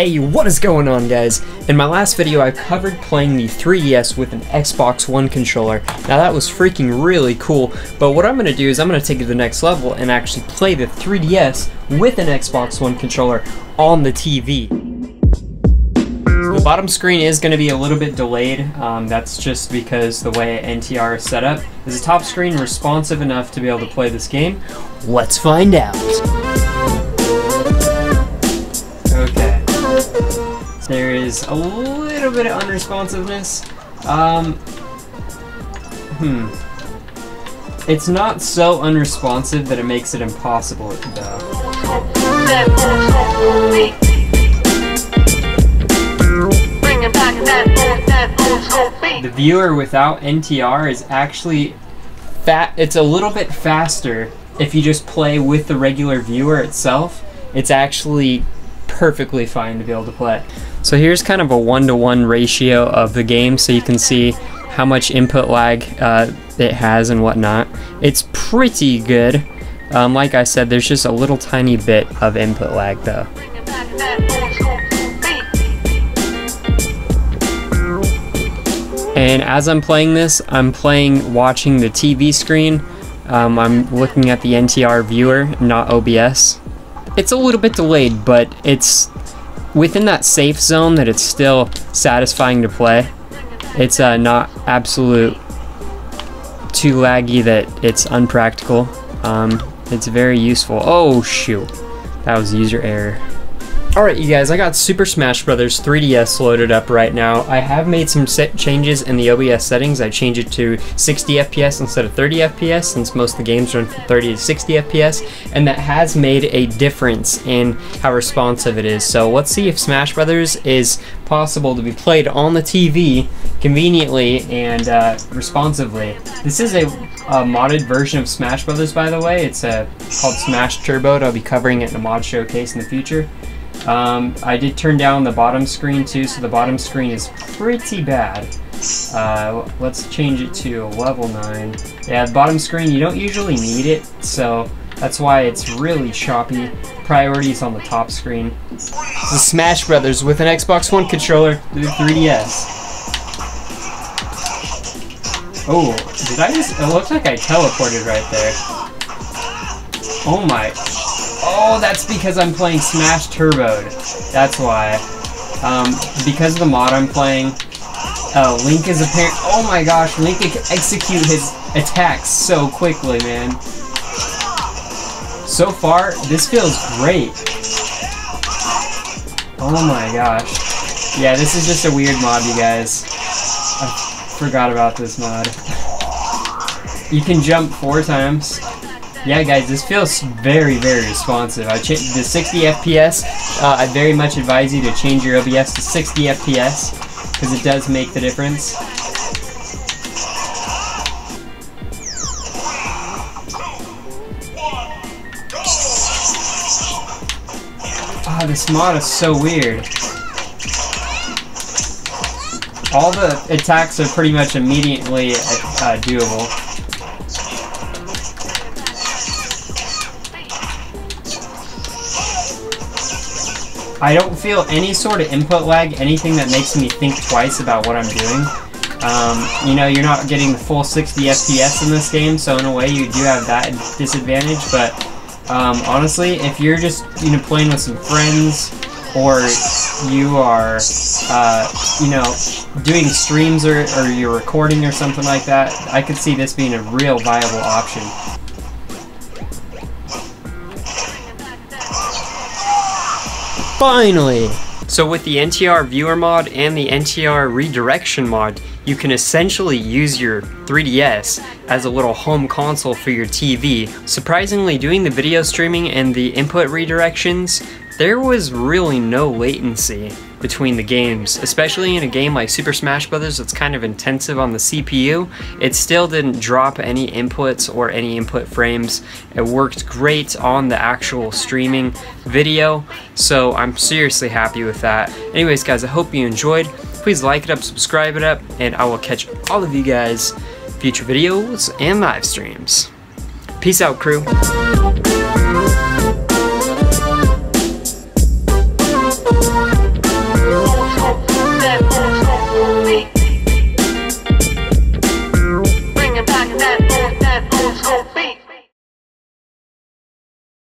Hey, what is going on guys? In my last video I covered playing the 3DS with an Xbox One controller. Now that was freaking really cool, but what I'm going to do is I'm going to take it to the next level and actually play the 3DS with an Xbox One controller on the TV. The bottom screen is going to be a little bit delayed, um, that's just because the way NTR is set up. Is the top screen responsive enough to be able to play this game? Let's find out! There is a little bit of unresponsiveness. Um, hmm. It's not so unresponsive that it makes it impossible, though. The viewer without NTR is actually fat. It's a little bit faster if you just play with the regular viewer itself. It's actually perfectly fine to be able to play. So here's kind of a one-to-one -one ratio of the game so you can see how much input lag uh, it has and whatnot. It's pretty good. Um, like I said, there's just a little tiny bit of input lag though. And as I'm playing this, I'm playing watching the TV screen. Um, I'm looking at the NTR viewer, not OBS. It's a little bit delayed, but it's within that safe zone that it's still satisfying to play. It's uh, not absolute too laggy that it's unpractical. Um, it's very useful. Oh shoot, that was user error. Alright you guys, I got Super Smash Bros. 3DS loaded up right now. I have made some changes in the OBS settings. I changed it to 60 FPS instead of 30 FPS since most of the games run from 30 to 60 FPS and that has made a difference in how responsive it is. So let's see if Smash Bros. is possible to be played on the TV conveniently and uh, responsively. This is a, a, modded version of Smash Bros. by the way. It's uh, called Smash Turbo. I'll be covering it in a mod showcase in the future. Um, I did turn down the bottom screen too, so the bottom screen is pretty bad. Uh, let's change it to level 9. Yeah, the bottom screen, you don't usually need it, so that's why it's really choppy. Priorities on the top screen. The Smash Brothers with an Xbox One controller through 3DS. Oh, did I just... It looks like I teleported right there. Oh my... Oh, that's because I'm playing Smash Turbo. That's why. Um, because of the mod I'm playing, uh, Link is apparent. Oh my gosh, Link can execute his attacks so quickly, man. So far, this feels great. Oh my gosh. Yeah, this is just a weird mod, you guys. I forgot about this mod. You can jump four times. Yeah, guys, this feels very, very responsive. I the 60 FPS. Uh, I very much advise you to change your OBS to 60 FPS because it does make the difference. Ah, oh, this mod is so weird. All the attacks are pretty much immediately uh, doable. I don't feel any sort of input lag, anything that makes me think twice about what I'm doing. Um, you know, you're not getting the full 60 FPS in this game, so in a way you do have that disadvantage, but um, honestly, if you're just, you know, playing with some friends, or you are, uh, you know, doing streams or, or you're recording or something like that, I could see this being a real viable option. Finally! So with the NTR viewer mod and the NTR redirection mod, you can essentially use your 3DS as a little home console for your TV. Surprisingly, doing the video streaming and the input redirections, there was really no latency between the games, especially in a game like Super Smash Bros. that's kind of intensive on the CPU. It still didn't drop any inputs or any input frames. It worked great on the actual streaming video, so I'm seriously happy with that. Anyways, guys, I hope you enjoyed. Please like it up, subscribe it up, and I will catch all of you guys future videos and live streams. Peace out, crew.